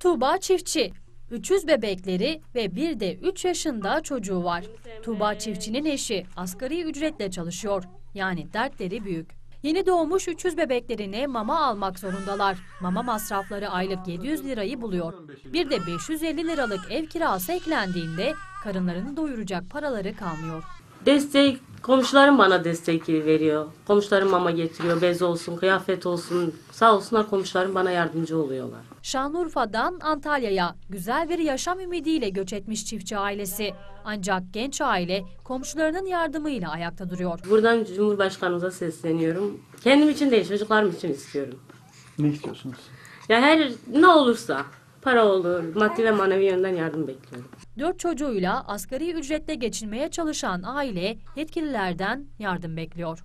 Tuğba çiftçi. 300 bebekleri ve bir de 3 yaşında çocuğu var. Tuğba çiftçinin eşi asgari ücretle çalışıyor. Yani dertleri büyük. Yeni doğmuş 300 bebeklerine mama almak zorundalar. Mama masrafları aylık 700 lirayı buluyor. Bir de 550 liralık ev kirası eklendiğinde karınlarını doyuracak paraları kalmıyor. Destek, komşularım bana destek veriyor. Komşularım mama getiriyor, bez olsun, kıyafet olsun. Sağ olsunlar komşularım bana yardımcı oluyorlar. Şanlıurfa'dan Antalya'ya güzel bir yaşam ümidiyle göç etmiş çiftçi ailesi. Ancak genç aile komşularının yardımıyla ayakta duruyor. Buradan Cumhurbaşkanımıza sesleniyorum. Kendim için değil, çocuklarım için istiyorum. Ne istiyorsunuz? Ya her ne olursa, para olur, maddi ve manevi yönden yardım bekliyorum. Dört çocuğuyla asgari ücretle geçinmeye çalışan aile yetkililerden yardım bekliyor.